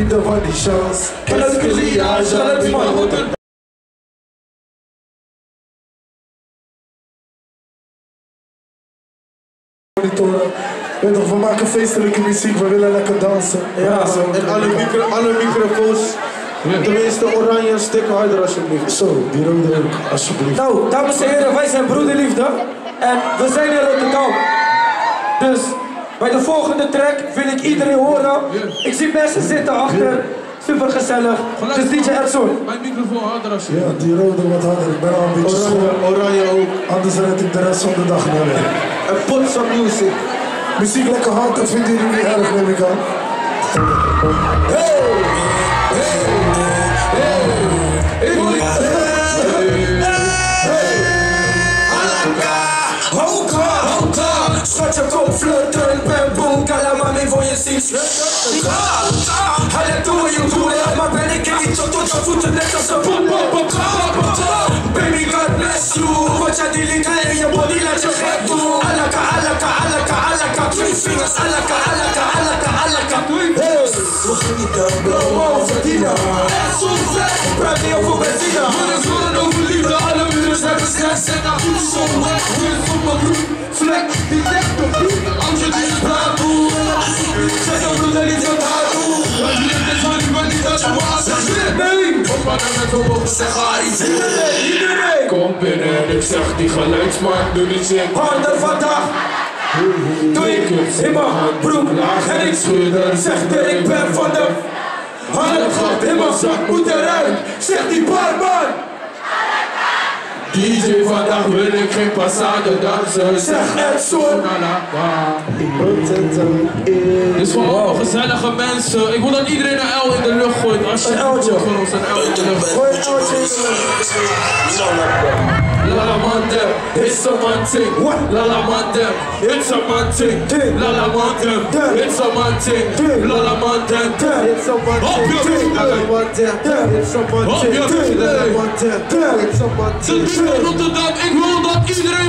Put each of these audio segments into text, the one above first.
We genieten van die shows. Escalia, Jalet, maar goed. monitoren. Weet toch, we maken feestelijke muziek, we willen lekker dansen. Ja, zo. en alle, micro, alle microfoons. Tenminste, oranje, stik harder alsjeblieft. Zo, die rode ook, alsjeblieft. Nou, dames en heren, wij zijn Broederliefde. En we zijn in Rotterdam. Dus bij de volgende track wil ik iedereen horen. Ik zie mensen zitten achter. Super gezellig. Dus DJ Edson. Mijn microfoon harder als je. Ja, die rode wat harder. Ik ben al een beetje Oranje, schoon. oranje ook. Anders red ik de rest van de dag naar weer. En put some music. Muziek lekker hard, dat vinden jullie niet erg, neem ik aan. Ik wil niet. Schatje Such a cold flood, turn bam, boom, calama, me voyez six. Hallelujah, do you do it? My renegade, so don't you foot to let us a boom, boom, boom, boom, boom. Baby, God bless you. Watch out, delicate, your body like your head. Alaka, alaka, alaka, alaka, three fingers, alaka, alaka, alaka, alaka, three fingers. Looking blow off, Fadina. That's so fat, probably over Benzina. But it's one of the leaders, all of the leaders, every snap, send out, so wet, we're. Van Kom binnen, ik zeg die geluidsmaak, doe die shit. handen vandaag. Doe ik in mijn broek. En ik zeg dat ik ben van de Handen gaat in mijn zak, moet eruit Zeg die barman DJ vandaag wil ik geen passade dansen. Zeg Edson Dit is voor allemaal gezellige mensen. Ik wil dat iedereen een L in de lucht gooit. Als je Een L'tje. voor ons een L in de lucht. Gooi een oudje in de La la man them, it's a man thing. La la man them, it's a man thing. Thing. La la man them, it's a man thing. Thing. La la man them, It's someone Op je thing. voeten. Someone thing. It's someone Op thing. je voeten. Someone thing. It's someone Ze thing. Rotterdam, ik wil dat iedereen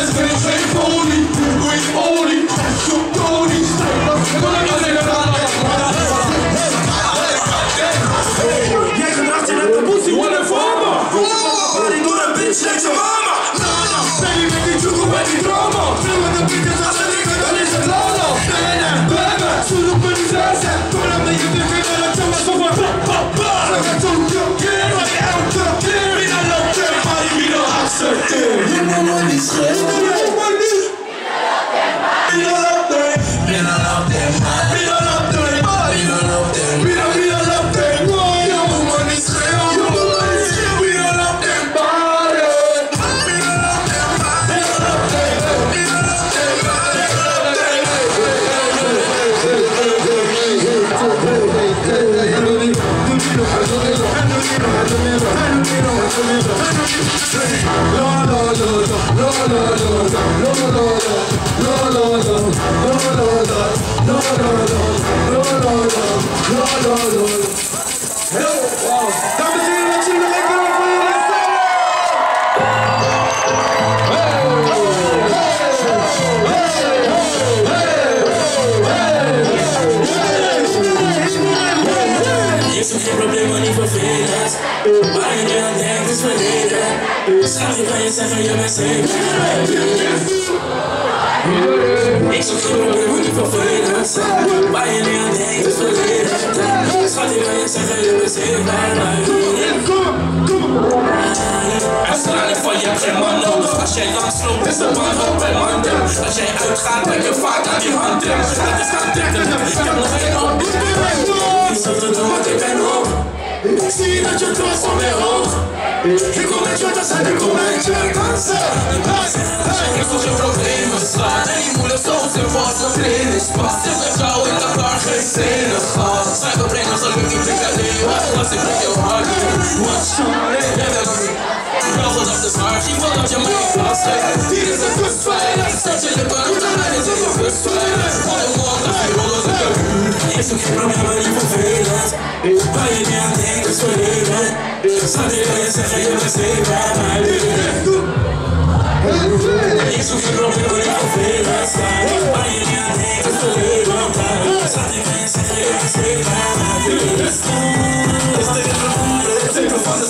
just been gonna go I'm like, Bitch, like your mama. Nah, baby, make it you go drama. Feel with the bitches, Someone is stressed. We love them. We. Vai ganhar dentro sua bandeiras Sabe que vai ser feio, mas sempre Ik zoek geen probleem, moet niet vervelend zijn. Waar je nu aan denkt, is verleden tijd. Schat, ik kan je zeggen, je bent zeker bij mij. Australië van je hebt geen man nodig Als jij langs loopt. Is een man op bij mannen Als jij uitgaat denk je vaak aan die handen Het is gaan dikken, ik heb nog geen op Je zult het doen, want ik ben op Ik zie dat je trots van mij hoog Ik kom met je dansen, ik kom met je dansen Ik zoek geen problemen zwaarder Je moeder soms in was dat trainers pas Zit met jou in de bar, geen trainer gehad Zij brengen geluk in dikke leeuwen. Als ik met jou hard doe, wat shawty Jij bent goed, wel gedacht is hard Ik wil dat je mij vasthoudt Hier is de kust veilig. Zet je lippen op de lijn, is de kust veilig. Alle mannen, geen rollen, ik heb huur Is een Eu maar ben niet vervelend Waar je niet aan denkt, is verleden. Zal ik je zeggen, je bent zeker, maar Isso que procura conversa Vai adiante, eu sou levantar Sabe bem, se quer aceitar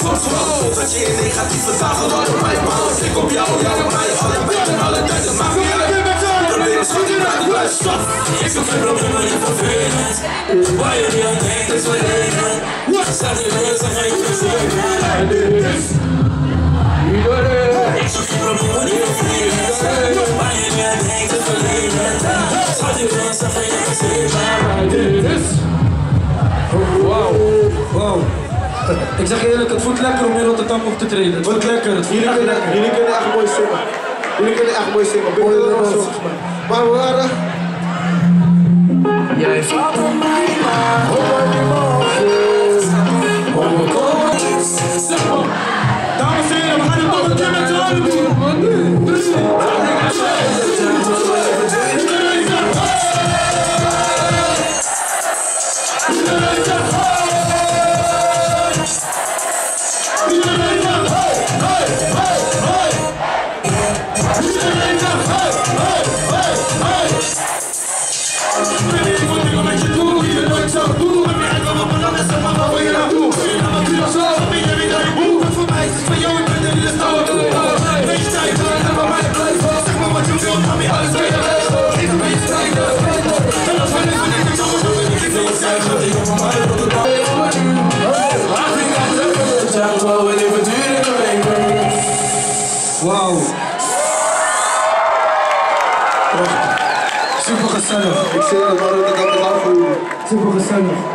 soms Dat je in negatieve dagen dan op mij bouwt Ik op jou, jij op mij, allebei en alle tijden Maakt niet uit, probleem is goed, ik het zoek geen problemen, niet vervelend Waar je niet aan denkt, is verleden Staat in de zeggen, ik zoek geen problemen, Waar niet aan denkt, is in de Wow. Ik zeg je eerlijk, het voelt lekker om in Rotterdam op te treden. Het voelt lekker, het voelt Jullie echt kunnen, lekker. jullie kunnen echt mooi zingen. Jullie kunnen echt mooi zingen. Mooi zo. Maar we waren... Jij valt op mij, Dames en heren, we gaan het nog een keer met z'n allen doen. Wow. Super gezellig. Ik zie je, waarom ik. Super gezellig.